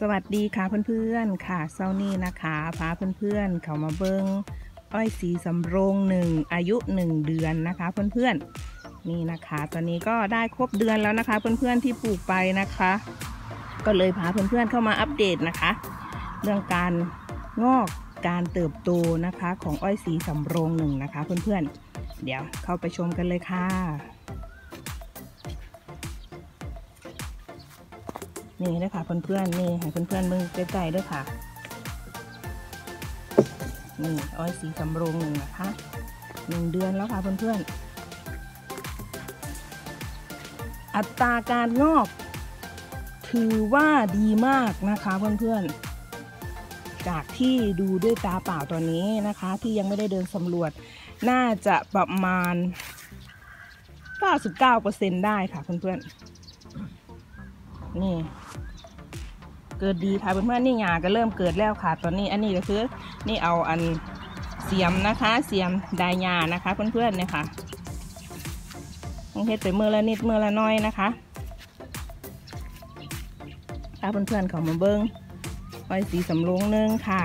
สวัสดีค่ะเพื่อนๆค่ะเซานี่นะคะพาเพื่อนๆเขามาเบิงอ้อยสีสำโรงหนึ่งอายุหนึ่งเดือนนะคะเพื่อนๆนี่นะคะ ตอนนี้ก็ได้ครบเดือนแล้วนะคะ เพื่อนๆที่ปลูกไปนะคะ ก็เลยพาเพื่อนๆเข้ามาอัปเดตนะคะ เรื่องการงอกการเติบโตนะคะของอ้อยสีสำโรงหนึ่งนะคะ เพื่อนๆเดี๋ยวเข้าไปชมกันเลยค่ะ นี่เลยค่ะเพื่อนๆนี่ให้เพื่อนๆเบิ่งใกล้ๆด้วยค่ะ นี่อ้อยสีสำรงหนึ่งนะคะหนึ่งเดือนแล้วค่ะเพื่อนๆ อัตราการงอก ถือว่าดีมากนะคะเพื่อนๆ จากที่ดูด้วยตาเปล่าตอนนี้นะคะ ที่ยังไม่ได้เดินสำรวจ น่าจะประมาณ 99%ได้ค่ะเพื่อนๆ นี่ เกิดดีค่ะเพื่อนๆนี่หยาก็เริ่มเกิดแล้วค่ะ ตอนนี้อันนี้ก็คือ นี่เอาอันเสียมนะคะ เสียมไดายานะคะ เพื่อนๆเนี่ยค่ะต้องเฮ็ดไปมือละนิดมือละน้อยนะคะถ้าเพื่อนๆเขามาเบิ้งไว้สีสำโรงนึงค่ะ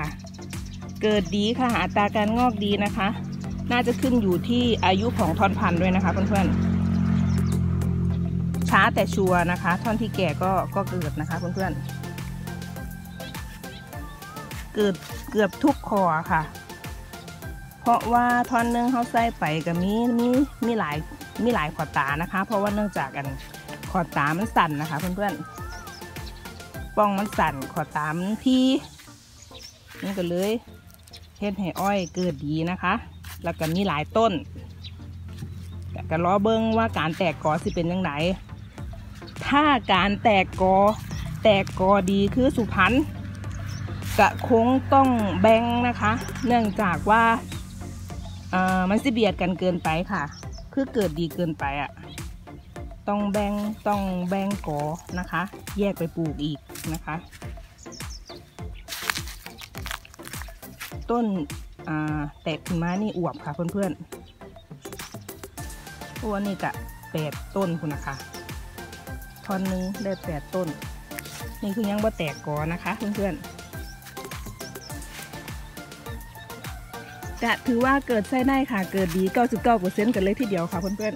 เกิดดีค่ะอัตราการงอกดีนะคะ น่าจะขึ้นอยู่ที่อายุของท่อนพันธุ์ด้วยนะคะเพื่อนๆ ช้าแต่ชัวร์นะคะ ท่อนที่แก่ก็ก็เกิดนะคะเพื่อนๆเกิดเกือบทุกคอค่ะ เพราะว่าท่อนนึงเขาใส่ไปกับมีมีมีหลายมีหลายขอตานะคะ เพราะว่าเนื่องจากกันขอตามันสั่นนะคะ เพื่อนๆป้องมันสั่นขอตามันที่นี่ก็เลยเฮ็ดให้อ้อยเกิดดีนะคะ แล้วก็มีหลายต้นแต่ก็รอเบิ้งว่าการแตกกอสิเป็นยังไง ถ้าการแตกกอ แตกกอดีคือสุพรรณกะคงต้องแบ่งนะคะ เนื่องจากว่ามันสิเบียดกันเกินไปค่ะ คือเกิดดีเกินไปอะ่ะ ต้องแบ่งต้องแบ่งกอนะคะ แยกไปปลูกอีกนะคะ ต้นแตกขึ้นมานี่อวบค่ะเพื่อนๆตัวนี้กะแปดต้นคุณนะคะ ท่อนหนึงได้แปดต้น นี่คือยังบ่แตกกอนะคะเพื่อนๆจะถือว่าเกิดไส้ได้ค่ะ เกิดดี 99%กันเลยทีเดียวค่ะเพื่อน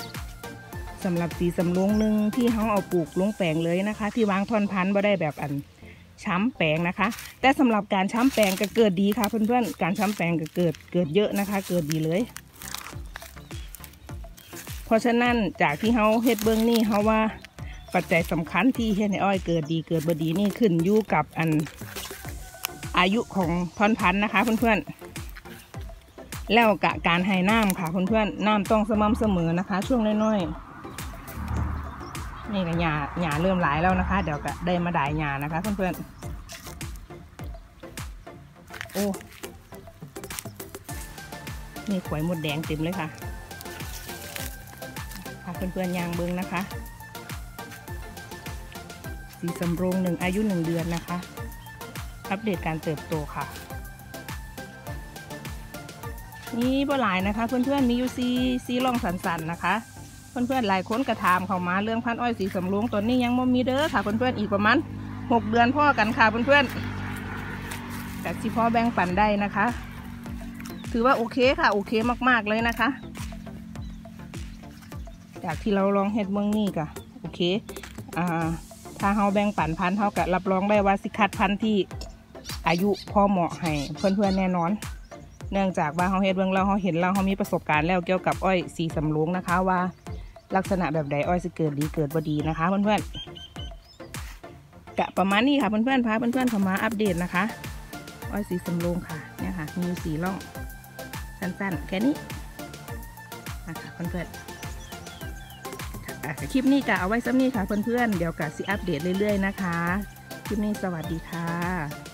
ๆสำหรับสีสำโรงหนึ่งที่เขาเอาปลูกลงแปลงเลยนะคะ ที่วางท่อนพันธุ์บ่ได้แบบอันช้ำแปลงนะคะ แต่สำหรับการช้ำแปลงก็เกิดดีค่ะเพื่อนๆ การช้ำแปลงก็เกิดเกิดเยอะนะคะ เกิดดีเลย เพราะฉะนั้นจากที่เขาเฮ็ดเบื้องนี่เขาว่า ปัจจัยสำคัญที่เฮ็ดให้อ้อยเกิดดีเกิดบดีนี่ขึ้นอยู่กับอันอายุของท่อนพันธุ์นะคะเพื่อนๆ แล้วกะการให้น้ำค่ะเพื่อนๆ น้ำต้องสม่ำเสมอนะคะ ช่วงน้อยๆ นี่ก็หญ้าหญ้าเริ่มหลายแล้วนะคะ เดี๋ยวก็ได้มาด่ายหญ้านะคะเพื่อนๆ โอ้ นี่ขวยหมดแดงเต็มเลยค่ะค่ะเพื่อนๆยางเบิงนะคะ สีสำโรงหนึ่งอายุหนึ่งเดือนนะคะ อัปเดตการเติบโตค่ะ นี่บ่หลายนะคะ เพื่อนๆมีอยู่ซีซีร่องสันๆนนะคะ เพื่อนๆหลายคนกระทามเข้ามาเรื่องพันอ้อยสีสำโรงตอนนี้ยังไม่มีเด้อค่ะ เพื่อนๆอีกประมาณหกเดือนพ่อกันค่ะเพื่อนๆแต่ที่พ่อแบ่งปันได้นะคะ ถือว่าโอเคค่ะ โอเคมากๆเลยนะคะ จากที่เราลองเฮ็ดเมืองนี่ก็โอเค อ่า ถ้าเราแบ่งปันพันธ์เท่ากับรับรองได้ว่าสิคัดพันธ์ที่อายุพอเหมาะให้เพื่อนๆแน่นอน เนื่องจากว่าเขาเฮ็ดเบื้องเราเขาเห็นเราเขามีประสบการณ์แล้วเกี่ยวกับอ้อยสีสำโรงนะคะว่า ลักษณะแบบใดอ้อยจะเกิดดีเกิดบ่ดีนะคะเพื่อนๆกะประมาณนี้ค่ะเพื่อนๆพาเพื่อนๆเข้ามาอัปเดตนะคะ อ้อยสีสำโรงค่ะเนี่ยค่ะมีสีร่องสั้นๆแค่นี้นะคะเพื่อนๆ อะคลิปนี้กะเอาไว้ซ้ำนี้ค่ะเพื่อนๆเดี๋ยวกะสิอัปเดตเรื่อยๆนะคะ คลิปนี้สวัสดีค่ะ